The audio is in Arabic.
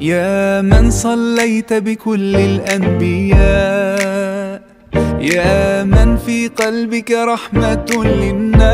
يا من صليت بكل الأنبياء يا من في قلبك رحمة للناس.